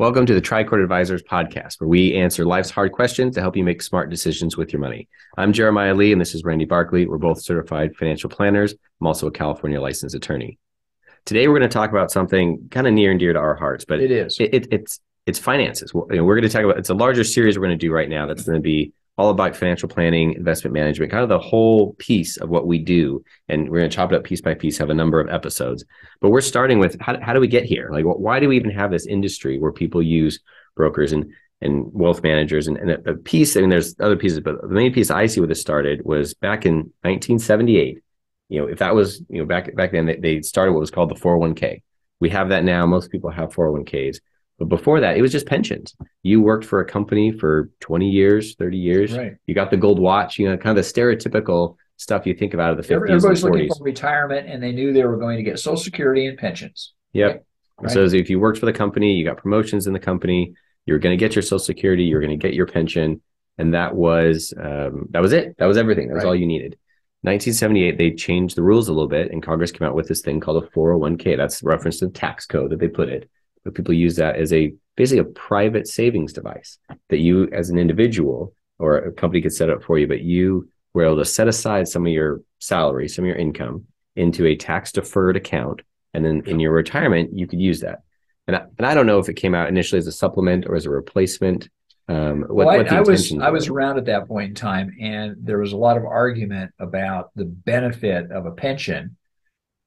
Welcome to the TriCord Advisors podcast, where we answer life's hard questions to help you make smart decisions with your money. I'm Jeremiah Lee, and this is Randy Barkley. We're both certified financial planners. I'm also a California licensed attorney. Today, we're going to talk about something kind of near and dear to our hearts, but it is. It, it, it's it's finances. We're, we're going to talk about. It's a larger series we're going to do right now. That's going to be all about financial planning, investment management, kind of the whole piece of what we do. And we're going to chop it up piece by piece, have a number of episodes. But we're starting with how, how do we get here? Like, why do we even have this industry where people use brokers and and wealth managers and, and a, piece? I mean, there's other pieces, but the main piece I see where this started was back in 1978. You know, if that was you know back back then, they, they started what was called the 401k. We have that now. Most people have 401ks. But before that, it was just pensions. You worked for a company for 20 years, 30 years. Right. You got the gold watch, you know, kind of the stereotypical stuff you think about of the 50s Everybody's and 40s. looking for retirement and they knew they were going to get Social Security and pensions. Yep. Right. So if you worked for the company, you got promotions in the company, you're going to get your Social Security, you're going to get your pension, and that was um, that was it. That was everything. That was Right. all you needed. 1978, they changed the rules a little bit, and Congress came out with this thing called a 401k. That's reference to the tax code that they put it. But people use that as a basically a private savings device that you, as an individual or a company, could set up for you. But you were able to set aside some of your salary, some of your income, into a tax deferred account, and then in your retirement, you could use that. And I, and I don't know if it came out initially as a supplement or as a replacement. Um, what, Well, I, what I was intentions I was around at that point in time, and there was a lot of argument about the benefit of a pension.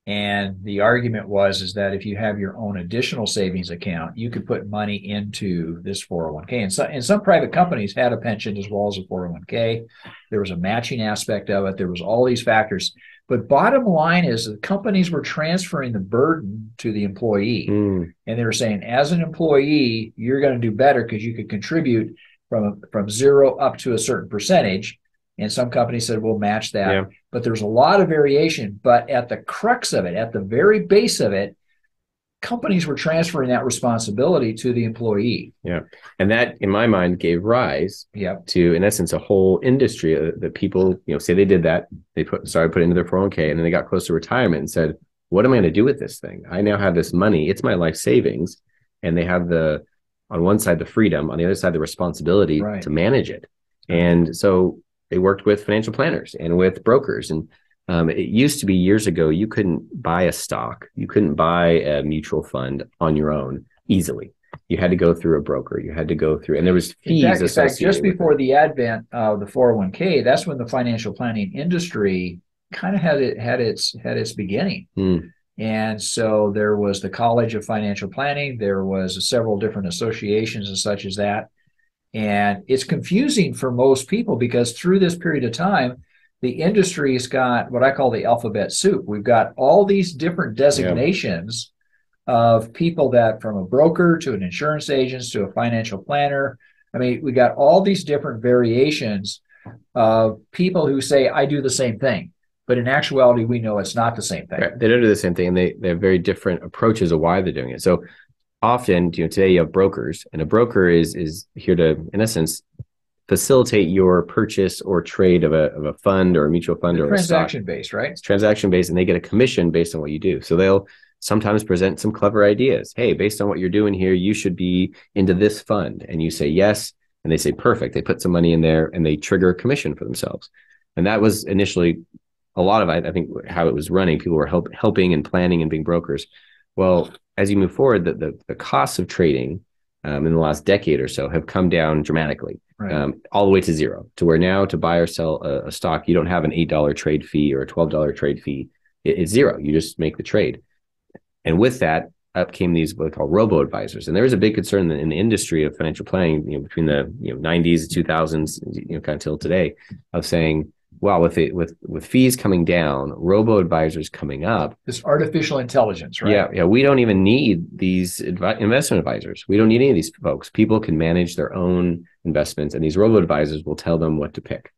And the argument was is that if you have your own additional savings account, you could put money into this 401k. And so, and some private companies had a pension as well as a 401k. There was a matching aspect of it. There was all these factors. But bottom line is the companies were transferring the burden to the employee. Mm, and they were saying as an employee you're going to do better because you could contribute from from zero up to a certain percentage and some companies said we'll match that Yeah. But there's a lot of variation but at the crux of it at the very base of it companies were transferring that responsibility to the employee Yeah. and that, in my mind, gave rise yep to, in essence, a whole industry that people, you know, say they did that. They put started putting into their 401k, and then they got close to retirement and said, "What am I going to do with this thing? I now have this money. It's my life savings." And they have the, on one side, the freedom, on the other side, the responsibility Right. to manage it. And so they worked with financial planners and with brokers. And um, it used to be years ago, you couldn't buy a stock, you couldn't buy a mutual fund on your own easily. You had to go through a broker. You had to go through, and there was in fees fact, in fact associated. just before the advent of the 401k that's when the financial planning industry kind of had it had its had its beginning Hmm. And so there was the College of Financial Planning. There was several different associations and such as that. And it's confusing for most people because through this period of time, the industry's got what I call the alphabet soup. We've got all these different designations of people that from a broker to an insurance agent to a financial planner. I mean, we got all these different variations of people who say, I do the same thing. But in actuality, we know it's not the same thing. Right. They don't do the same thing. And they they have very different approaches of why they're doing it. So often, you know, today you have brokers, and a broker is is here to, in essence, facilitate your purchase or trade of a of a fund or a mutual fund or a stock. transaction based, right? It's transaction based, and they get a commission based on what you do. So they'll sometimes present some clever ideas. Hey, based on what you're doing here, you should be into this fund, and you say yes, and they say perfect. They put some money in there, and they trigger a commission for themselves. And that was initially a lot of I, I think how it was running. People were help, helping and planning and being brokers. Well, as you move forward, the the, the costs of trading um, in the last decade or so have come down dramatically Right. um, all the way to zero to where now to buy or sell a, a stock you don't have an eight dollar trade fee or a twelve dollar trade fee. It- it's zero. You just make the trade. And with that up came these what they call robo advisors. And there was a big concern in the industry of financial planning you know between the you know 90s 2000s you know kind of till today of saying wow with it with with fees coming down robo advisors coming up this artificial intelligence, right? yeah, yeah. We don't even need these advi- investment advisors. We don't need any of these folks. People can manage their own investments, and these robo advisors will tell them what to pick.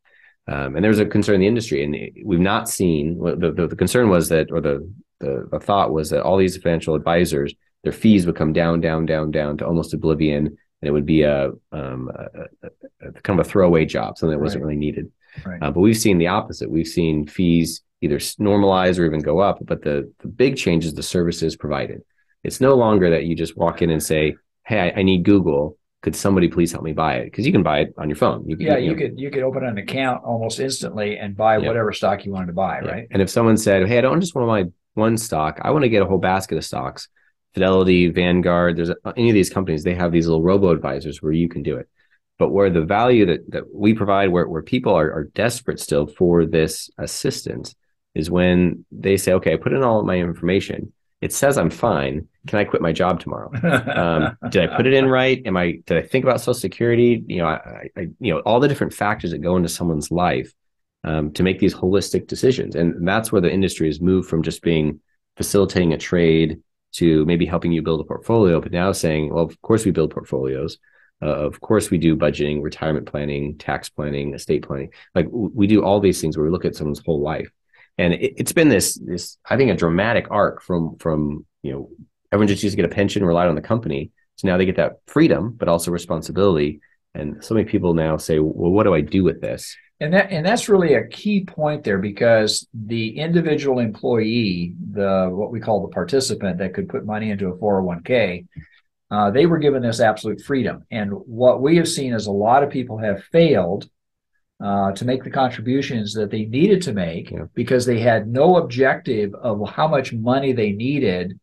Um, and there's a concern in the industry, and we've not seen. The, the, the concern was that, or the, the the thought was that all these financial advisors, their fees would come down, down, down, down to almost oblivion, and it would be a, um, a, a kind of a throwaway job, something that wasn't Right. really needed. Right. Uh, but we've seen the opposite. We've seen fees either normalize or even go up. But the, the big change is the services provided. It's no longer that you just walk in and say, hey, I, I need Google. Could somebody please help me buy it? Because you can buy it on your phone. You, yeah, you, you know. could you could open an account almost instantly and buy yeah. whatever stock you wanted to buy, yeah. right? And if someone said, "Hey, I don't just want to buy one stock. I want to get a whole basket of stocks," Fidelity, Vanguard, there's any of these companies, they have these little robo advisors where you can do it. But where the value that, that we provide, where, where people are, are desperate still for this assistance, is when they say, okay, I put in all of my information. It says I'm fine. Can I quit my job tomorrow? um, did I put it in right? Am I? Did I think about Social Security? You know, I, I you know, all the different factors that go into someone's life um, to make these holistic decisions, and that's where the industry has moved from just being facilitating a trade to maybe helping you build a portfolio, but now saying, well, of course we build portfolios. Uh, of course we do budgeting, retirement planning, tax planning, estate planning. Like we do all these things where we look at someone's whole life. And it, has been this, this, I think a dramatic arc from, from, you know, everyone just used to get a pension, relied on the company. So now they get that freedom, but also responsibility. And so many people now say, well, what do I do with this? And that and that's really a key point there because the individual employee, the what we call the participant that could put money into a 401k, uh, they were given this absolute freedom. And what we have seen is a lot of people have failed uh, to make the contributions that they needed to make yeah. because they had no objective of how much money they needed.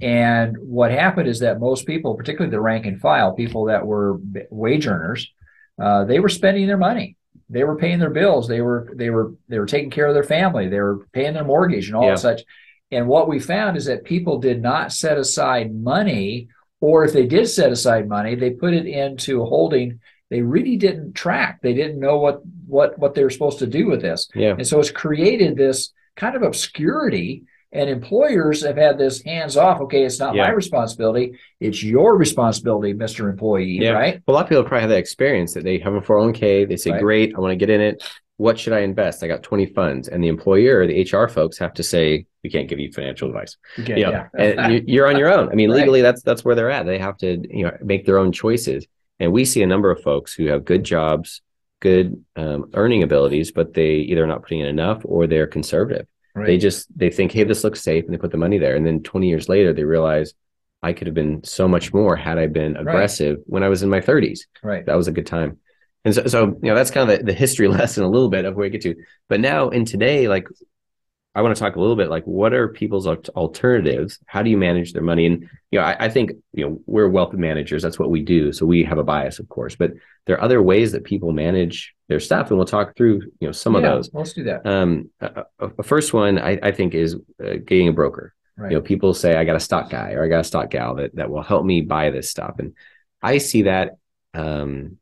And what happened is that most people, particularly the rank and file, people that were wage earners, uh, they were spending their money they were paying their bills they were they were they were taking care of their family they were paying their mortgage and all yeah. such and what we found is that people did not set aside money or if they did set aside money they put it into a holding they really didn't track they didn't know what what what they were supposed to do with this yeah. and so it's created this kind of obscurity and employers have had this hands off. Okay, it's not yeah. my responsibility. It's your responsibility, Mr. Employee, yeah. right? Well, a lot of people probably have that experience that they have a 401k. They say, right. great, I want to get in it. What should I invest? I got 20 funds. And the employer, or the HR folks have to say, we can't give you financial advice. Okay, you know, yeah. and you're on your own. I mean, right. legally, that's that's where they're at. They have to, you know, make their own choices. And we see a number of folks who have good jobs, good um, earning abilities, but they either are not putting in enough or they're conservative Right. They just they think, hey, this looks safe, and they put the money there. And then 20 years later, they realize I could have been so much more had I been aggressive right. when I was in my 30s. Right. That was a good time. And so, so you know, that's kind of the, the history lesson a little bit of where we get to. But now in today, like I want to talk a little bit like what are people's alternatives? How do you manage their money? And you know, I, I, think you know we're wealth managers. That's what we do. So we have a bias, of course, but there are other ways that people manage their stuff, and we'll talk through you know some yeah, of those. Let's do that. Um, a, a first one I, I think is uh, getting a broker. Right. You know, people say I got a stock guy or I got a stock gal that that will help me buy this stuff, and I see that um,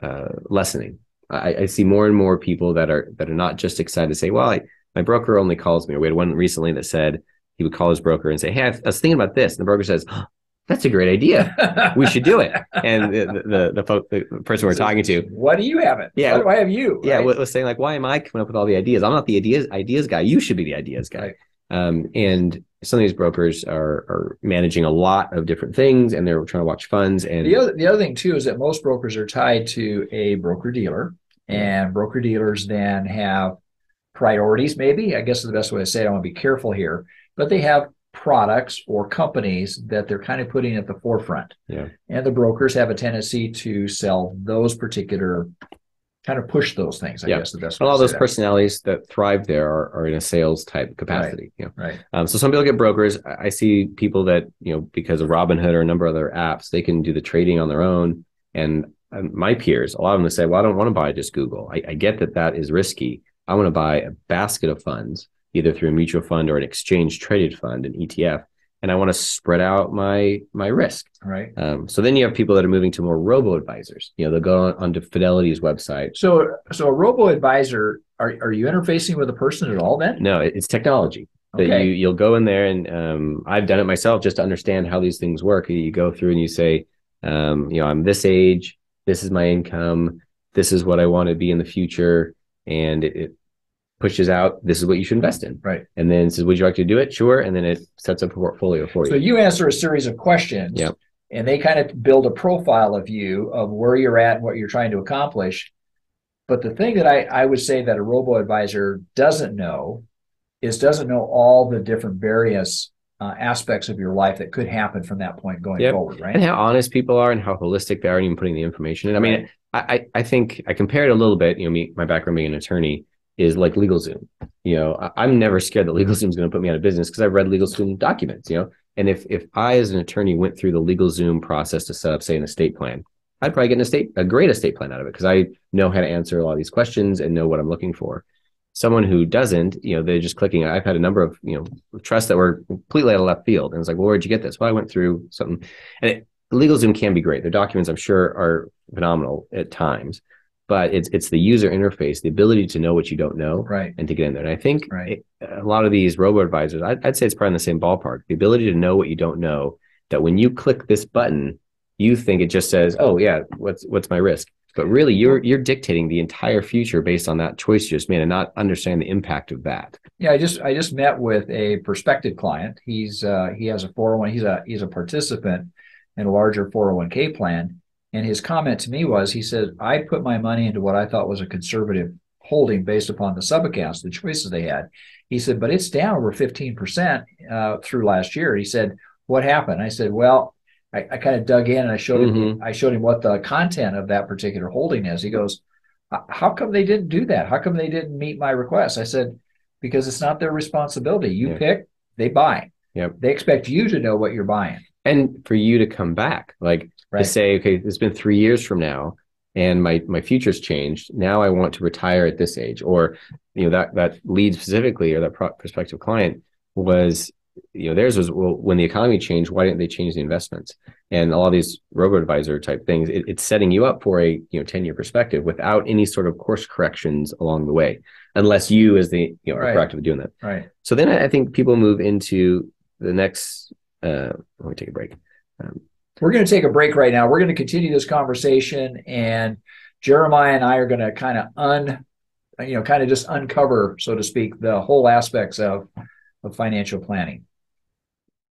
uh, lessening. I, I see more and more people that are that are not just excited to say, well, I my broker only calls me. We had one recently that said he would call his broker and say, Hey, I was thinking about this. And the broker says, oh, That's a great idea. we should do it. And the the the, folk, the person we're talking to, why do you have it? Yeah, why do I have you? Yeah, right? was saying like, why am I coming up with all the ideas? I'm not the ideas ideas guy. You should be the ideas guy. Right. Um, and some of these brokers are are managing a lot of different things, and they're trying to watch funds. And the other the other thing too is that most brokers are tied to a broker dealer, and broker dealers then have priorities, maybe. I guess is the best way to say it. I want to be careful here, but they have products or companies that they're kind of putting at the forefront. Yeah. And the brokers have a tendency to sell those particular kind of push those things. I yeah. guess the best. A lot of those that. personalities that thrive there are, are in a sales type capacity. Right. You know? Right. Um, so some people get brokers. I see people that you know because of Robinhood or a number of other apps, they can do the trading on their own. And my peers, a lot of them say, "Well, I don't want to buy just Google. I, I get that that is risky, I want to buy a basket of funds, either through a mutual fund or an exchange traded fund, an ETF, and I want to spread out my my risk. Right. Um, so then you have people that are moving to more robo advisors. You know, they'll go on, onto Fidelity's website. So so a robo advisor, are are you interfacing with a person at all? Then no, it's technology. That okay. you you'll go in there and um, I've done it myself just to understand how these things work. You go through and you say, um, you know, I'm this age, this is my income, this is what I want to be in the future, and it, it pushes out this is what you should invest in. Right. And then says would you like to do it? Sure. And then it sets up a portfolio for you. so you answer a series of questions. Yep. and they kind of build a profile of you of where you're at and what you're trying to accomplish. But the thing that i, I would say that a robo advisor doesn't know is doesn't know all the different various uh, aspects of your life that could happen from that point going Yep. forward, right? and how honest people are and how holistic they are in even putting the information in. I mean, I, I I think I compare it a little bit. You know, me my background being an attorney is like LegalZoom. You know, I, I'm never scared that LegalZoom is going to put me out of business because I've read LegalZoom documents. You know, and if if I as an attorney went through the LegalZoom process to set up, say, an estate plan, I'd probably get an estate a great estate plan out of it because I know how to answer a lot of these questions and know what I'm looking for. Someone who doesn't, you know, they're just clicking. I've had a number of you know trusts that were completely out of left field, and it's like, well, where'd you get this? Well, I went through something, and it, LegalZoom can be great. Their documents, I'm sure, are phenomenal at times, but it's it's the user interface, the ability to know what you don't know, Right. and to get in there. And I think Right. a lot of these robo advisors, I'd, I'd say it's probably in the same ballpark. The ability to know what you don't know. That when you click this button, you think it just says, "Oh yeah, what's what's my risk?" But really, you're you're dictating the entire future based on that choice you just made, and not understand the impact of that. Yeah, I just I just met with a prospective client. He's uh, he has a 401. He's a he's a participant in a larger 401k plan. And his comment to me was, he said, I put my money into what I thought was a conservative holding based upon the sub accounts, the choices they had. He said, but it's down over 15% uh, through last year. He said, what happened? I said, well, I, I kind of dug in and I showed him mm-hmm. I showed him what the content of that particular holding is. He goes, how come they didn't do that? How come they didn't meet my request? I said, because it's not their responsibility. You Yeah. pick, they buy. Yep. They expect you to know what you're buying. And for you to come back, like Right. to say, okay, it's been three years from now, and my my future's changed. Now I want to retire at this age, or you know that that lead specifically, or that pro- prospective client was, you know, theirs was well, when the economy changed, why didn't they change the investments? And a lot of these robo advisor type things, it, it's setting you up for a you know ten year perspective without any sort of course corrections along the way, unless you as the you know Right. are proactive doing that. Right. So then I I think people move into the next. Uh, let me take a break. Um, We're going to take a break right now. We're going to continue this conversation, and Jeremiah and I are going to kind of un, you know, kind of just uncover, so to speak, the whole aspects of of financial planning.